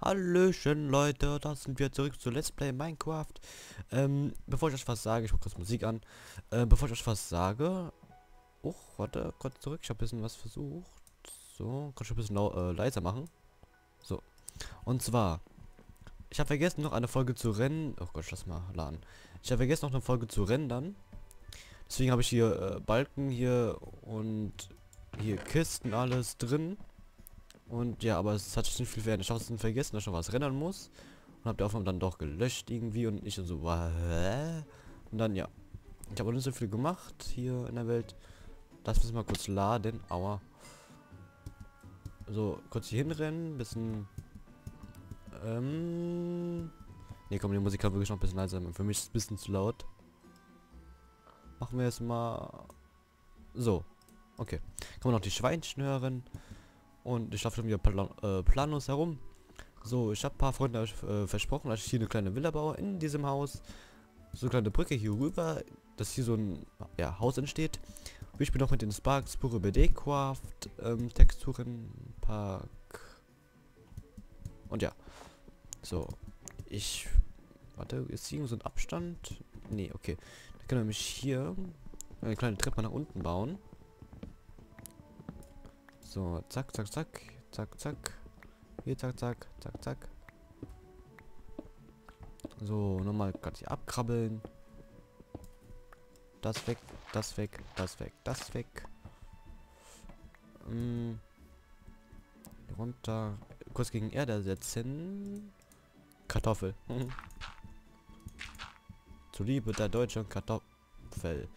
Hallöchen Leute, da sind wir zurück zu Let's Play Minecraft. Ähm, bevor ich euch was sage, ich mache kurz Musik an. Äh, bevor ich euch was sage... Oh, warte, kurz zurück, ich habe ein bisschen was versucht. So, kann ich ein bisschen äh, leiser machen. So. Und zwar, ich habe vergessen noch eine Folge zu rennen. Oh Gott, lass mal laden. Ich habe vergessen noch eine Folge zu rendern. Deswegen habe ich hier äh, Balken hier und hier Kisten alles drin. Und ja, aber es hat sich nicht viel verändert. Ich habe es vergessen, dass ich noch was rennen muss. Und habe die Aufnahme dann doch gelöscht irgendwie und ich so, Hä? Und dann ja. Ich habe nicht so viel gemacht hier in der Welt. Lass mich mal kurz laden. Aua. So, kurz hier hinrennen, bisschen. Ähm. Ne, komm, die Musik kann wirklich noch ein bisschen leiser. Für mich ist es ein bisschen zu laut. Machen wir jetzt mal. So. Okay. Kann man noch die Schweinchen hören. Und ich laufe wieder plan äh, planlos herum. So, ich habe ein paar Freunde äh, versprochen, dass ich hier eine kleine Villa baue in diesem Haus. So eine kleine Brücke hier rüber, dass hier so ein ja, Haus entsteht. Ich bin noch mit den Sparks pure BD-Craft ähm, Texturen Park. Und ja. So. Ich. Warte, ist hier so ein Abstand? Nee, okay. Dann können wir nämlich hier eine kleine Treppe nach unten bauen. So, zack, zack, zack. Zack, zack. Hier, zack, zack, zack, zack. So, nochmal gerade hier abkrabbeln. Das weg, das weg, das weg, das weg. Ähm, runter. Kurz gegen Erde setzen. Kartoffel. Zuliebe der deutschen Kartoffel.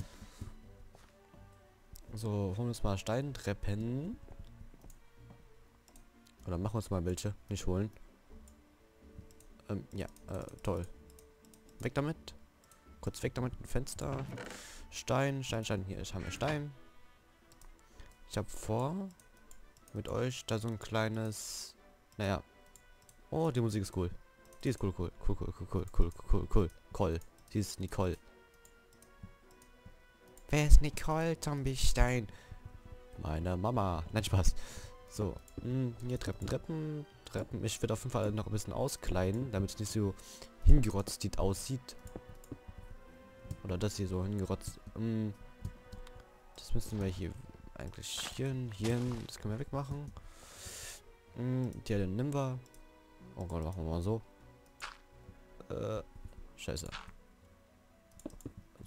So, holen wir uns mal Steintreppen. Oder machen wir uns mal welche. Nicht holen. Ähm, ja, äh, toll. Weg damit. Kurz weg damit. Ein Fenster. Stein, Stein, Stein. Hier ist, haben wir Stein. Ich habe vor, mit euch da so ein kleines... Naja. Oh, die Musik ist cool. Die ist cool, cool, cool, cool, cool, cool, cool, cool, cool. Die ist Nicole. Wer ist Nicole Zombie-Stein? Meine Mama. Nein, Spaß. So, hm, hier Treppen, Treppen, Treppen. Ich werde auf jeden Fall noch ein bisschen auskleiden, damit es nicht so hingerotzt aussieht. Oder das hier so hingerotzt. Hm, das müssen wir hier eigentlich hier, hier, das können wir wegmachen. Hm, die dann nehmen wir. Oh Gott, machen wir mal so. Äh, scheiße.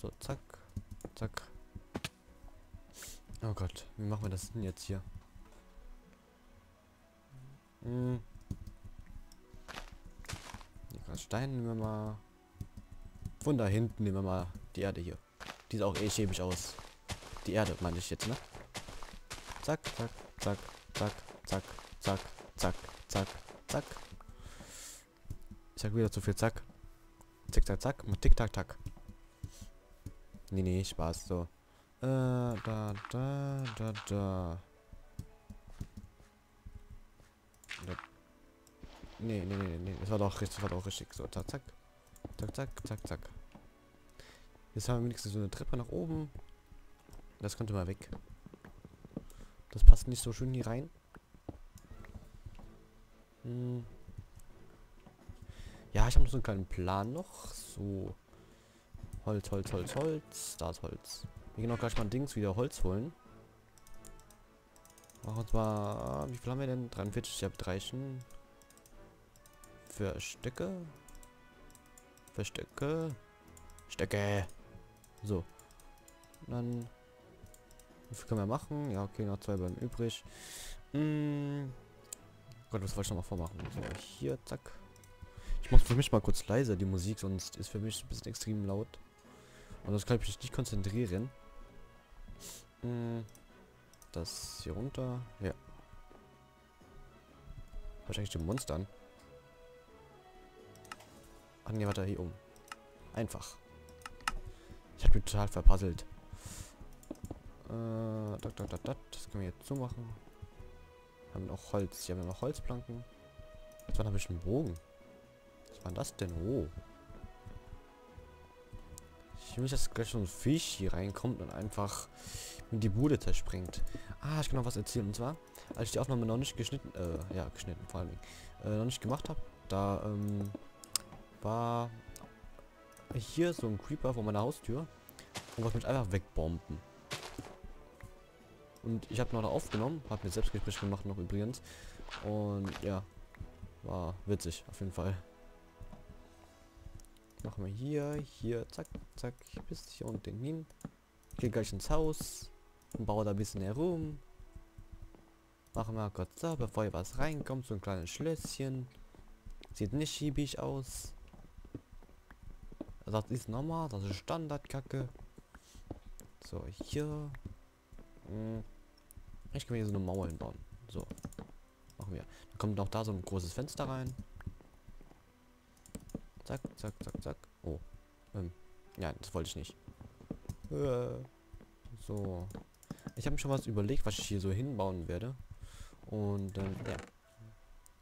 So, zack, zack. Oh Gott, wie machen wir das denn jetzt hier? Hm. Hier Stein nehmen wir mal. Von da hinten nehmen wir mal die Erde hier. Die sieht auch eh chemisch aus. Die Erde meine ich jetzt, ne? Zack, zack, zack, zack, zack, zack, zack, zack, zack. Ich sag wieder zu viel zack. Zack, zack, zack. Mit tick, tack, tack. Nee, nee, Spaß. So. Äh, da, da, da, da. Nee, nee, nee, nee. Das war doch richtig, das war doch richtig. So, zack, zack. Zack, zack, zack, zack. Jetzt haben wir wenigstens so eine Treppe nach oben. Das könnte mal weg. Das passt nicht so schön hier rein. Hm. Ja, ich habe noch so einen kleinen Plan noch. So. Holz, Holz, Holz, Holz. Da ist Holz. Wir gehen auch gleich mal Dings wieder Holz holen. Machen uns mal. Wie viel haben wir denn? 43, ich habe drei für Stöcke. Für Stöcke. Stöcke. So. dann. Wie viel können wir machen? Ja, okay, noch zwei beim übrig. Hm. Gott, was wollte ich noch mal vormachen? So, hier, zack. Ich mache für mich mal kurz leiser die Musik, sonst ist für mich ein bisschen extrem laut. Und das kann ich mich nicht konzentrieren. Hm. Das hier runter. Ja. Wahrscheinlich die Monster an. Ach nee, warte, hier oben. Einfach. Ich habe mich total verpuzzelt. Äh, dat, dat, dat. Das können wir jetzt so machen. Haben noch Holz. Hier haben wir noch Holzplanken. Jetzt habe ich einen Bogen. Was war das denn? Oh. Ich will nicht, dass gleich so ein Fisch hier reinkommt und einfach in die Bude zerspringt. Ah, ich kann noch was erzählen. Und zwar, als ich die Aufnahme noch nicht geschnitten, äh, ja, geschnitten vor allem, äh, noch nicht gemacht habe. Da ähm, war hier so ein Creeper vor meiner Haustür und wollte mich einfach wegbomben. Und ich habe noch aufgenommen, habe mir selbst Gespräch gemacht noch übrigens. Und ja, war witzig auf jeden Fall. Machen wir hier, hier, zack, zack, bis hier unten hin. Gehe gleich ins Haus und baue da ein bisschen herum. Machen wir kurz so, bevor hier was reinkommt, so ein kleines Schlösschen. Sieht nicht schiebig aus. Das ist normal, das ist Standardkacke. So, hier. Hm. Ich kann hier so eine Mauer hinbauen. So. Machen wir. Dann kommt noch da so ein großes Fenster rein. Zack, zack, zack, zack. Oh. Ähm. Ja, das wollte ich nicht. Äh. So. Ich habe mir schon was überlegt, was ich hier so hinbauen werde. Und ähm, ja.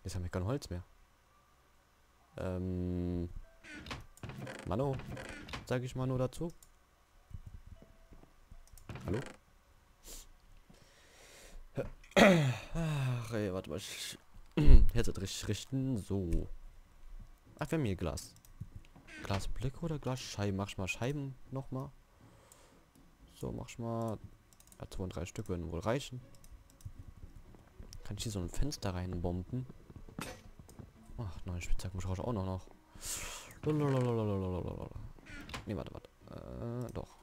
Jetzt haben wir kein Holz mehr. Ähm. Mano. Sag ich mal nur dazu. Hallo? Ach ey, warte mal. Ich richtig richten. So. Ach, wir haben hier Glas. Glasblick oder Glasscheiben? Mach ich mal Scheiben nochmal. So, mach ich mal. Ja, zwei und drei Stück würden wohl reichen. Kann ich hier so ein Fenster reinbomben? Ach, nein, Spitzhacken muss ich auch noch noch. Ne, warte, warte. Äh, doch.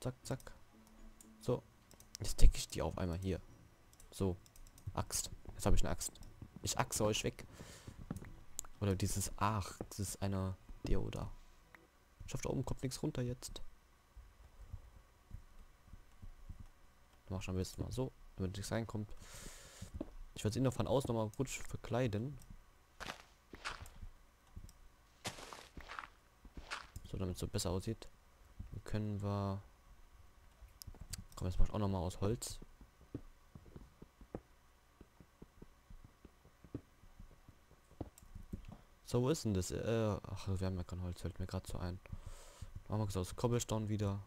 Zack, zack. So. Jetzt decke ich die auf einmal hier. So. Axt. Jetzt habe ich eine Axt. Ich achse euch weg. Oder dieses Ach. Das ist einer der oder. Ich hoffe, da oben kommt nichts runter jetzt. Mach schon am besten mal so, damit nichts reinkommt. Ich werde ihn noch von außen nochmal gut verkleiden. So, damit es so besser aussieht. Dann können wir... Komm, jetzt mach ich auch nochmal aus Holz. So, wo ist denn das? Äh, ach, wir haben ja kein Holz, fällt mir gerade so ein. Machen wir aus Cobblestone wieder.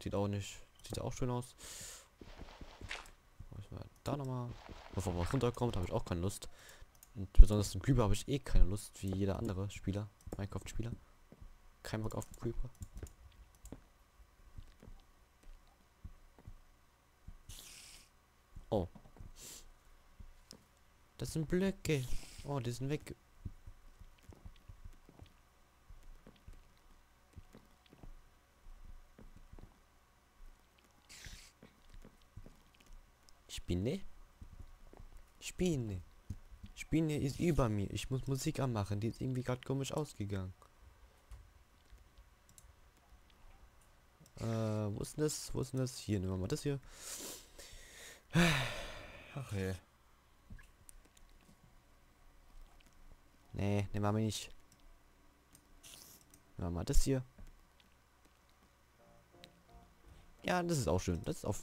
Sieht auch nicht. Sieht auch schön aus. Da nochmal. Bevor was runterkommt, habe ich auch keine Lust. Und besonders den Creeper habe ich eh keine Lust, wie jeder andere Spieler. Minecraft-Spieler. Kein Bock auf Creeper. Oh. Das sind Blöcke. Oh, die sind weg. Spinne? Spinne. Spinne ist über mir. Ich muss Musik anmachen. Die ist irgendwie gerade komisch ausgegangen. Äh, wo ist denn das? Wo ist denn das? Hier, nehmen wir mal das hier. Ach je. Nee, nehmen wir mal nicht. Nehmen wir mal das hier. Ja, das ist auch schön. Das ist auf